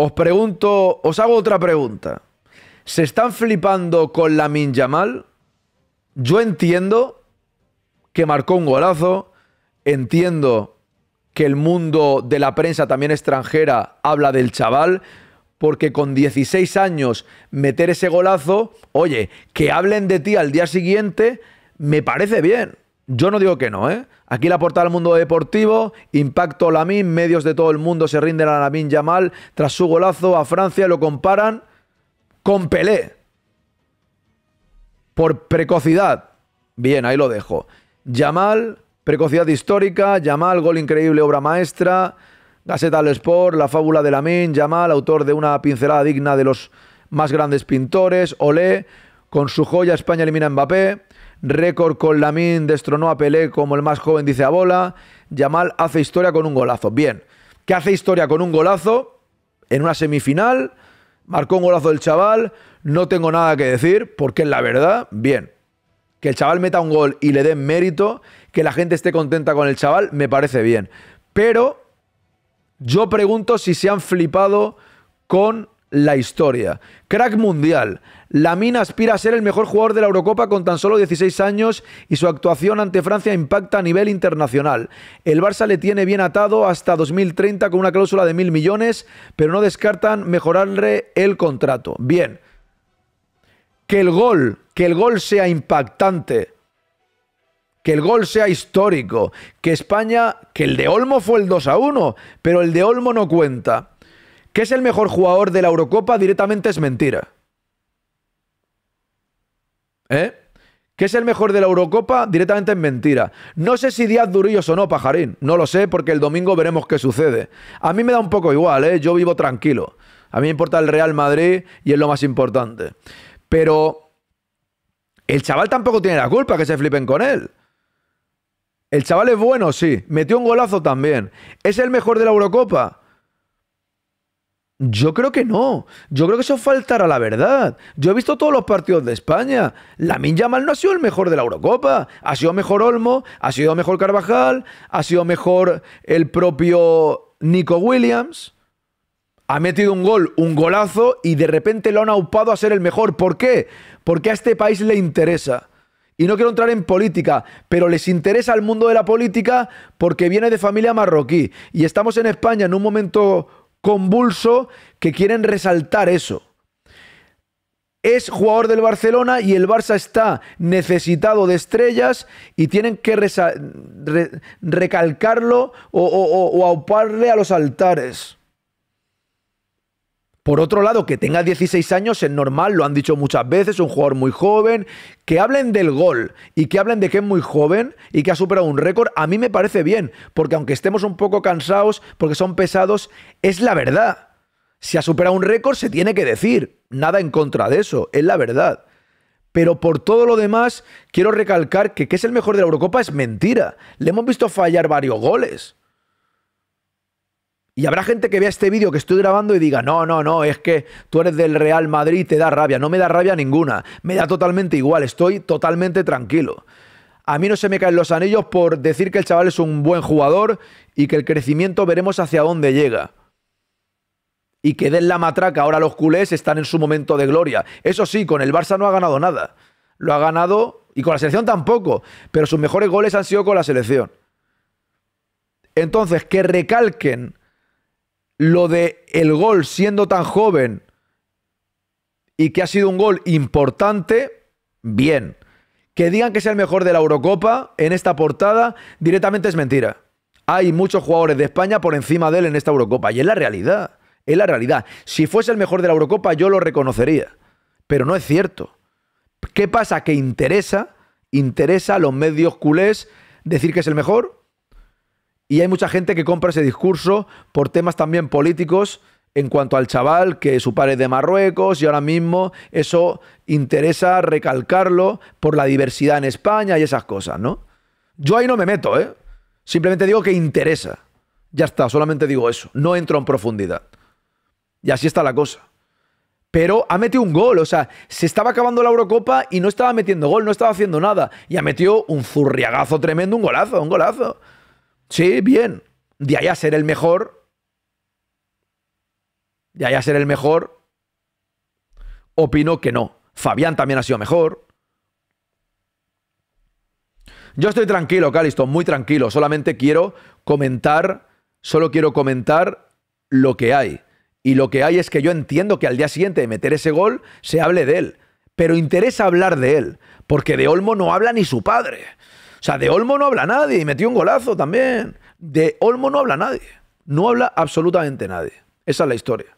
os pregunto, os hago otra pregunta. ¿Se están flipando con la Yamal? Yo entiendo que marcó un golazo, entiendo que el mundo de la prensa también extranjera habla del chaval, porque con 16 años meter ese golazo, oye, que hablen de ti al día siguiente, me parece bien. Yo no digo que no, ¿eh? Aquí la portada del mundo deportivo, impacto Lamin, medios de todo el mundo se rinden a Lamin Yamal tras su golazo a Francia, lo comparan con Pelé. Por precocidad. Bien, ahí lo dejo. Yamal, precocidad histórica, Yamal, gol increíble, obra maestra. Gaceta del Sport, la fábula de Lamin, Yamal, autor de una pincelada digna de los más grandes pintores, Olé, con su joya España elimina a Mbappé, récord con Lamin destronó a Pelé como el más joven, dice a bola, Yamal hace historia con un golazo. Bien, ¿qué hace historia con un golazo? En una semifinal, marcó un golazo el chaval, no tengo nada que decir, porque es la verdad, bien. Que el chaval meta un gol y le den mérito, que la gente esté contenta con el chaval, me parece bien. Pero yo pregunto si se han flipado con la historia. Crack mundial. Lamina aspira a ser el mejor jugador de la Eurocopa con tan solo 16 años y su actuación ante Francia impacta a nivel internacional. El Barça le tiene bien atado hasta 2030 con una cláusula de mil millones, pero no descartan mejorarle el contrato. Bien. Que el gol, que el gol sea impactante que el gol sea histórico, que España, que el de Olmo fue el 2 a 1, pero el de Olmo no cuenta. Que es el mejor jugador de la Eurocopa directamente es mentira. ¿Eh? Que es el mejor de la Eurocopa directamente es mentira. No sé si Díaz Durillo o no, pajarín. No lo sé porque el domingo veremos qué sucede. A mí me da un poco igual, ¿eh? Yo vivo tranquilo. A mí me importa el Real Madrid y es lo más importante. Pero el chaval tampoco tiene la culpa que se flipen con él. El chaval es bueno, sí. Metió un golazo también. ¿Es el mejor de la Eurocopa? Yo creo que no. Yo creo que eso faltará la verdad. Yo he visto todos los partidos de España. La Yamal no ha sido el mejor de la Eurocopa. Ha sido mejor Olmo, ha sido mejor Carvajal, ha sido mejor el propio Nico Williams. Ha metido un gol, un golazo, y de repente lo han aupado a ser el mejor. ¿Por qué? Porque a este país le interesa y no quiero entrar en política, pero les interesa el mundo de la política porque viene de familia marroquí. Y estamos en España en un momento convulso que quieren resaltar eso. Es jugador del Barcelona y el Barça está necesitado de estrellas y tienen que recalcarlo o, o auparle a los altares. Por otro lado, que tenga 16 años es normal, lo han dicho muchas veces, un jugador muy joven. Que hablen del gol y que hablen de que es muy joven y que ha superado un récord, a mí me parece bien, porque aunque estemos un poco cansados, porque son pesados, es la verdad. Si ha superado un récord, se tiene que decir. Nada en contra de eso, es la verdad. Pero por todo lo demás, quiero recalcar que que es el mejor de la Eurocopa es mentira. Le hemos visto fallar varios goles. Y habrá gente que vea este vídeo que estoy grabando y diga, no, no, no, es que tú eres del Real Madrid y te da rabia. No me da rabia ninguna. Me da totalmente igual. Estoy totalmente tranquilo. A mí no se me caen los anillos por decir que el chaval es un buen jugador y que el crecimiento veremos hacia dónde llega. Y que den la matraca ahora los culés están en su momento de gloria. Eso sí, con el Barça no ha ganado nada. Lo ha ganado y con la selección tampoco. Pero sus mejores goles han sido con la selección. Entonces, que recalquen lo de el gol siendo tan joven y que ha sido un gol importante, bien. Que digan que es el mejor de la Eurocopa en esta portada, directamente es mentira. Hay muchos jugadores de España por encima de él en esta Eurocopa. Y es la realidad. Es la realidad. Si fuese el mejor de la Eurocopa, yo lo reconocería. Pero no es cierto. ¿Qué pasa? Que interesa, interesa a los medios culés decir que es el mejor y hay mucha gente que compra ese discurso por temas también políticos en cuanto al chaval, que su padre es de Marruecos y ahora mismo eso interesa recalcarlo por la diversidad en España y esas cosas, ¿no? Yo ahí no me meto, ¿eh? Simplemente digo que interesa. Ya está, solamente digo eso. No entro en profundidad. Y así está la cosa. Pero ha metido un gol, o sea, se estaba acabando la Eurocopa y no estaba metiendo gol, no estaba haciendo nada. Y ha metido un zurriagazo tremendo, un golazo, un golazo. Sí, bien. De ahí a ser el mejor. de ahí a ser el mejor, opino que no. Fabián también ha sido mejor. Yo estoy tranquilo, Calisto, muy tranquilo. Solamente quiero comentar, solo quiero comentar lo que hay. Y lo que hay es que yo entiendo que al día siguiente de meter ese gol se hable de él. Pero interesa hablar de él, porque de Olmo no habla ni su padre. O sea, de Olmo no habla nadie y metió un golazo también. De Olmo no habla nadie. No habla absolutamente nadie. Esa es la historia.